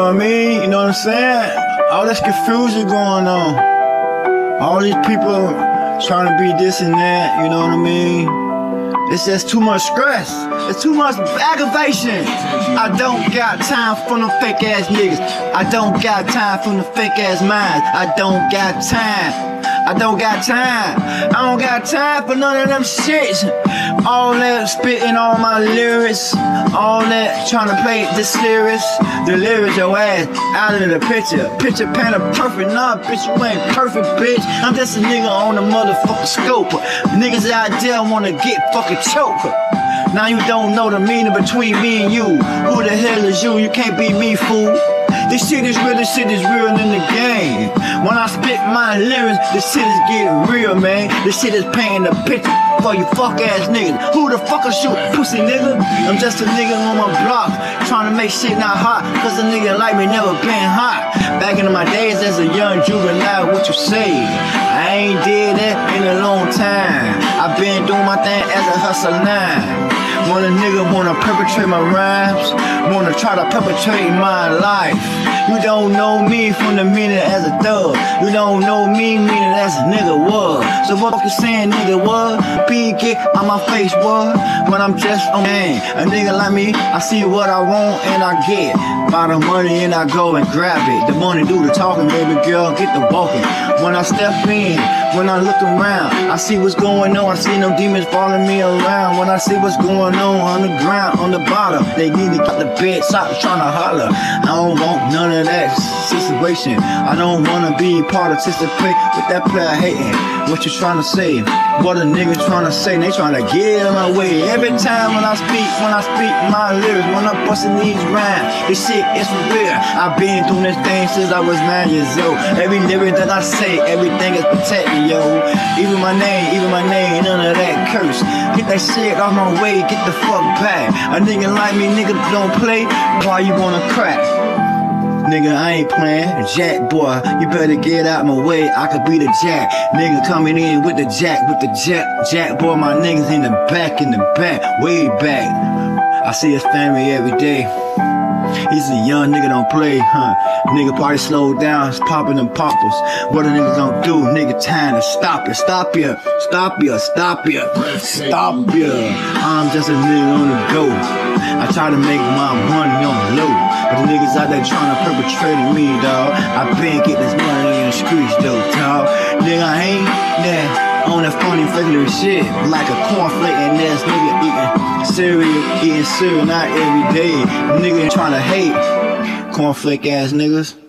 I'm saying? All this confusion going on. All these people trying to be this and that, you know what I mean? It's just too much stress. It's too much aggravation. I don't got time for no fake ass niggas. I don't got time for no fake ass minds. I don't got time. I don't got time. I don't got time for none of them shits. All that spitting on my lyrics. All that trying to play the serious. The lyrics your ass out of the picture. Picture painter perfect. Nah, bitch, you ain't perfect, bitch. I'm just a nigga on the motherfucking scope. Niggas out there wanna get fucking choked. Now you don't know the meaning between me and you. Who the hell is you? You can't be me, fool. This shit is real, this shit is real in the game. When I spit my lyrics, this shit is getting real, man. This shit is painting a picture for you fuck ass niggas. Who the fuck is you, pussy nigga? I'm just a nigga on my block, trying to make shit not hot, cause a nigga like me never been hot. Back in my days as a young juvenile, what you say? I ain't did that in a long time. I've been doing my thing as a hustler now. When a nigga wanna perpetrate my rhymes, wanna try to perpetrate my life. You don't know me from the minute as a thug. You don't know me meaning as a nigga what? So what you saying, nigga what? PK on my face what? When I'm just a man, a nigga like me, I see what I want and I get. Buy the money and I go and grab it. The money do the talking, baby girl, get the walking. When I step in, when I look around, I see what's going on. I see no demons following me around. When I see what's going on on the ground, on the bottom, they need to get the bed, stop trying to holler. I don't want none of that situation. I don't wanna be part of participate with that player hating. What you trying to say? What a nigga trying to say? They trying to get in my way. Every time when I speak, when I speak my lyrics, when I'm busting these rhymes, this shit is real. I've been doing this thing since I was nine years old. Every lyric that I say, everything is protected yo. Even my name, even my name, none of that curse. Get that shit off my way, get the fuck back. A nigga like me, nigga don't play. Why you wanna crack? Nigga, I ain't playing. Jack boy, you better get out my way. I could be the jack. Nigga coming in with the jack, with the jack. Jack boy, my niggas in the back, in the back, way back. I see his family every day. He's a young nigga, don't play, huh? Nigga party slow down, it's popping them poppers. What a nigga gonna do? Nigga time to stop it, stop ya, stop ya, stop ya, stop ya. I'm just a nigga on the go. I try to make my money on the low. But the niggas out there trying to perpetrate me, dawg. I been getting this money in the streets, though, dawg. Nigga, I ain't that on that funny regular shit. Like a cornflake and ass nigga eating cereal, eating cereal, not every day. Nigga trying to hate cornflake ass niggas.